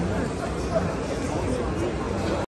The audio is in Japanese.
最高!